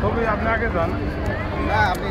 ছবি আপনি আগে যান না আপনি